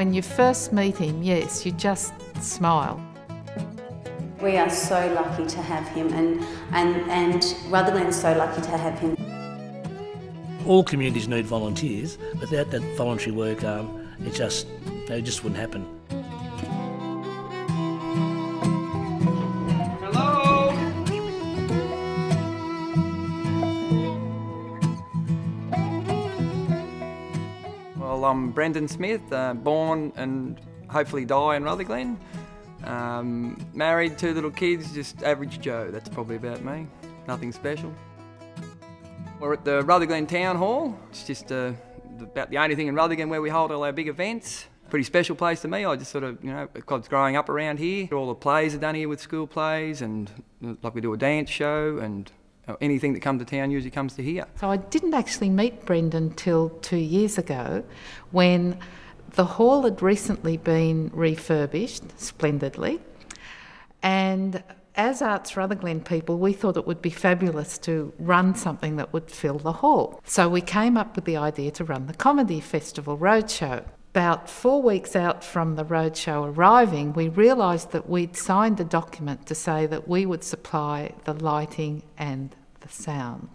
when you first meet him, yes, you just smile. We are so lucky to have him, and, and, and Rutherglen's so lucky to have him. All communities need volunteers. Without that voluntary work, um, it just it just wouldn't happen. I'm Brendan Smith, uh, born and hopefully die in Rutherglen. Um, married, two little kids, just average Joe. That's probably about me. Nothing special. We're at the Rutherglen Town Hall. It's just uh, about the only thing in Rutherglen where we hold all our big events. Pretty special place to me. I just sort of, you know, because growing up around here, all the plays are done here with school plays, and like we do a dance show, and anything that comes to town usually comes to here. So I didn't actually meet Brendan till two years ago when the hall had recently been refurbished splendidly, and as Arts Rutherglen people, we thought it would be fabulous to run something that would fill the hall. So we came up with the idea to run the Comedy Festival Roadshow. About four weeks out from the roadshow arriving, we realised that we'd signed a document to say that we would supply the lighting and the sound.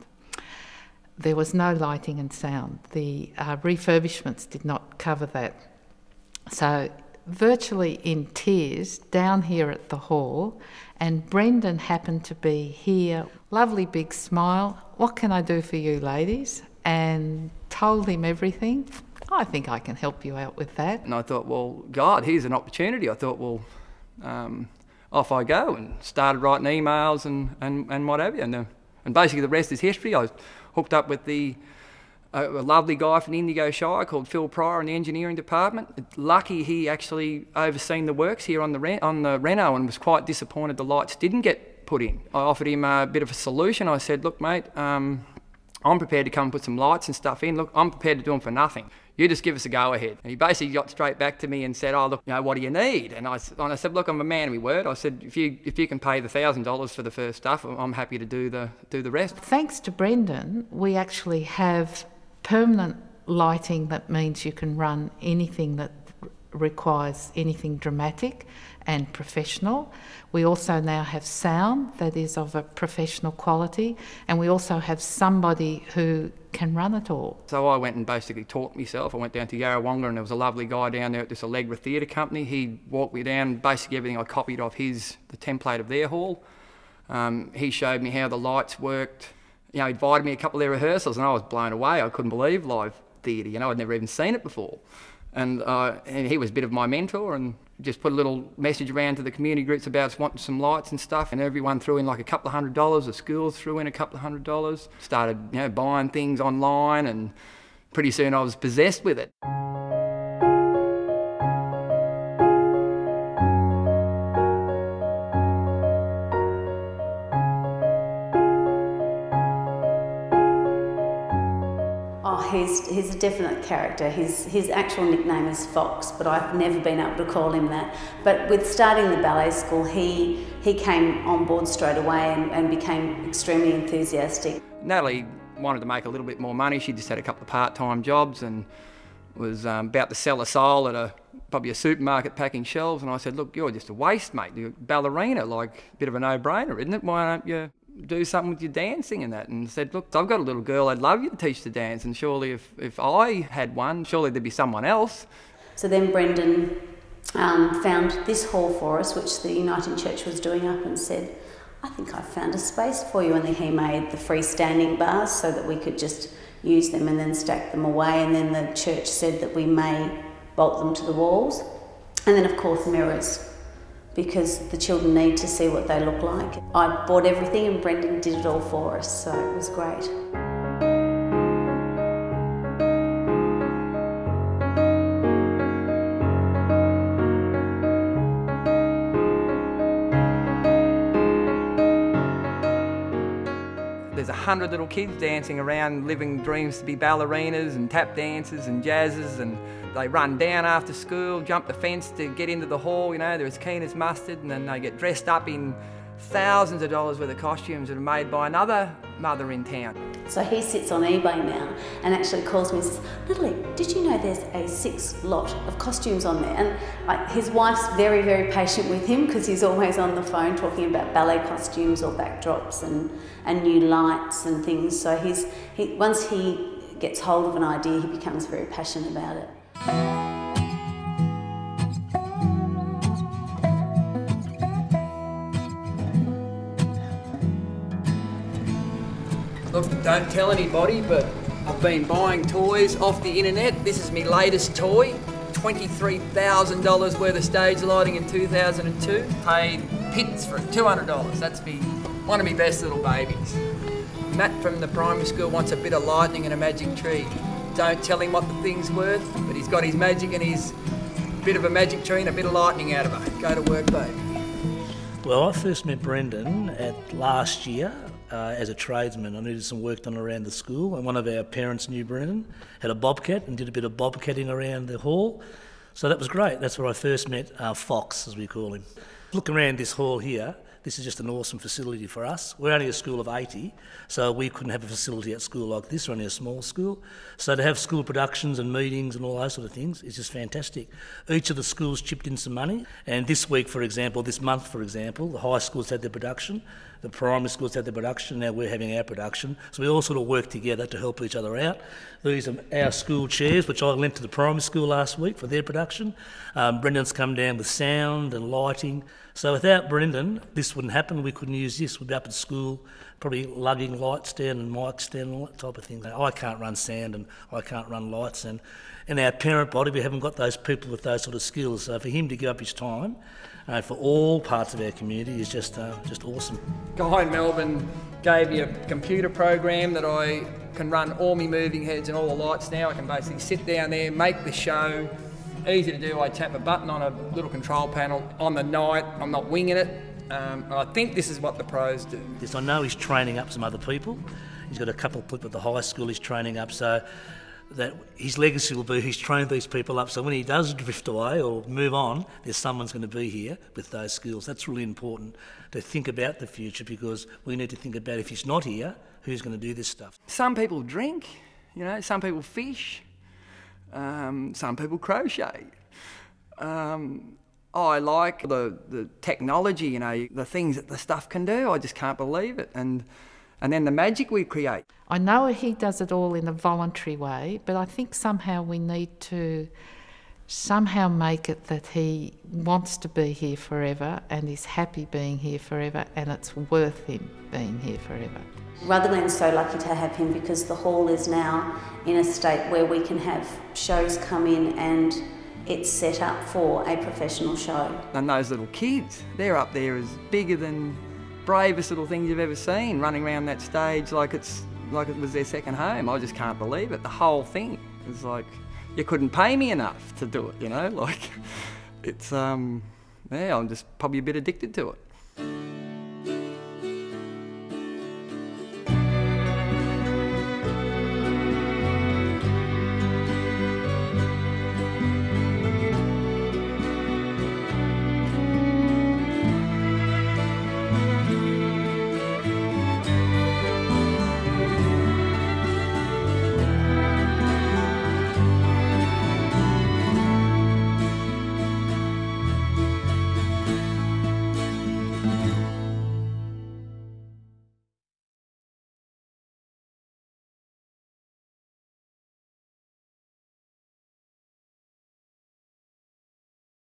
There was no lighting and sound. The uh, refurbishments did not cover that. So, virtually in tears, down here at the hall, and Brendan happened to be here. Lovely big smile. What can I do for you, ladies? And told him everything. I think I can help you out with that. And I thought, well, God, here's an opportunity. I thought, well, um, off I go and started writing emails and, and, and what have you. And, the, and basically, the rest is history. I was hooked up with the a, a lovely guy from Indigo Shire called Phil Pryor in the engineering department. Lucky he actually overseen the works here on the on the Reno and was quite disappointed the lights didn't get put in. I offered him a bit of a solution. I said, look, mate. Um, I'm prepared to come and put some lights and stuff in. Look, I'm prepared to do them for nothing. You just give us a go ahead. And he basically got straight back to me and said, oh, look, you know, what do you need? And I, and I said, look, I'm a man of my word. I said, if you, if you can pay the $1,000 for the first stuff, I'm happy to do the, do the rest. Thanks to Brendan, we actually have permanent lighting that means you can run anything that requires anything dramatic and professional. We also now have sound that is of a professional quality, and we also have somebody who can run it all. So I went and basically taught myself. I went down to Yarrawonga, and there was a lovely guy down there at this Allegra Theatre Company. He walked me down basically everything I copied off his the template of their hall. Um, he showed me how the lights worked, you know, he invited me a couple of their rehearsals, and I was blown away. I couldn't believe live theatre. You know, I'd never even seen it before. And, uh, and he was a bit of my mentor, and just put a little message around to the community groups about wanting some lights and stuff. And everyone threw in like a couple of hundred dollars. The schools threw in a couple of hundred dollars. Started, you know, buying things online, and pretty soon I was possessed with it. He's, a definite character. His, his actual nickname is Fox, but I've never been able to call him that. But with starting the ballet school, he, he came on board straight away and, and became extremely enthusiastic. Natalie wanted to make a little bit more money. She just had a couple of part-time jobs and was um, about to sell a soul at a probably a supermarket packing shelves. And I said, look, you're just a waste, mate. You're a ballerina, like a bit of a no-brainer, isn't it? Why don't you do something with your dancing and that and said, look, I've got a little girl, I'd love you to teach to dance and surely if, if I had one, surely there'd be someone else. So then Brendan um, found this hall for us, which the Uniting Church was doing up and said, I think I've found a space for you. And then he made the freestanding bars so that we could just use them and then stack them away. And then the church said that we may bolt them to the walls. And then, of course, mirrors because the children need to see what they look like. I bought everything and Brendan did it all for us, so it was great. There's a hundred little kids dancing around, living dreams to be ballerinas and tap dancers and jazzers and they run down after school, jump the fence to get into the hall, you know, they're as keen as mustard, and then they get dressed up in thousands of dollars worth of costumes that are made by another mother in town. So he sits on eBay now and actually calls me and says, Natalie, did you know there's a six lot of costumes on there? And like, his wife's very, very patient with him because he's always on the phone talking about ballet costumes or backdrops and, and new lights and things. So he's, he, once he gets hold of an idea, he becomes very passionate about it. Look, don't tell anybody, but I've been buying toys off the internet. This is my latest toy. $23,000 worth of stage lighting in 2002. Paid pits for it, $200. That's me, one of my best little babies. Matt from the primary school wants a bit of lightning and a magic tree. Don't tell him what the thing's worth, but he's got his magic and his bit of a magic tree and a bit of lightning out of it. Go to work, baby. Well, I first met Brendan at last year uh, as a tradesman. I needed some work done around the school, and one of our parents knew Brendan, had a bobcat, and did a bit of bobcatting around the hall. So that was great. That's where I first met uh, Fox, as we call him. Look around this hall here. This is just an awesome facility for us. We're only a school of 80, so we couldn't have a facility at school like this. We're only a small school. So to have school productions and meetings and all those sort of things is just fantastic. Each of the schools chipped in some money, and this week, for example, this month, for example, the high schools had their production, the primary schools had their production, now we're having our production. So we all sort of work together to help each other out. These are our school chairs, which I lent to the primary school last week for their production. Um, Brendan's come down with sound and lighting. So without Brendan, this wouldn't happen. We couldn't use this. We'd be up at school, probably lugging lights down and mics down and that type of thing. I can't run sound and I can't run lights. And in our parent body, we haven't got those people with those sort of skills. So for him to give up his time uh, for all parts of our community is just uh, just awesome. Guy in Melbourne gave me a computer program that I can run all my moving heads and all the lights now. I can basically sit down there, make the show, easy to do. I tap a button on a little control panel on the night. I'm not winging it. Um, I think this is what the pros do. Yes, I know he's training up some other people. He's got a couple of people at the high school he's training up, so that his legacy will be he's trained these people up. So when he does drift away or move on, there's someone's going to be here with those skills. That's really important to think about the future because we need to think about if he's not here, who's going to do this stuff. Some people drink, you know, some people fish. Um, some people crochet. Um, I like the, the technology, you know, the things that the stuff can do. I just can't believe it. And, and then the magic we create. I know he does it all in a voluntary way, but I think somehow we need to somehow make it that he wants to be here forever and is happy being here forever and it's worth him being here forever. Rutherglen's so lucky to have him because the hall is now in a state where we can have shows come in and it's set up for a professional show. And those little kids, they're up there as bigger than bravest little things you've ever seen, running around that stage like it's like it was their second home. I just can't believe it. The whole thing is like you couldn't pay me enough to do it, you know? Like it's um yeah, I'm just probably a bit addicted to it.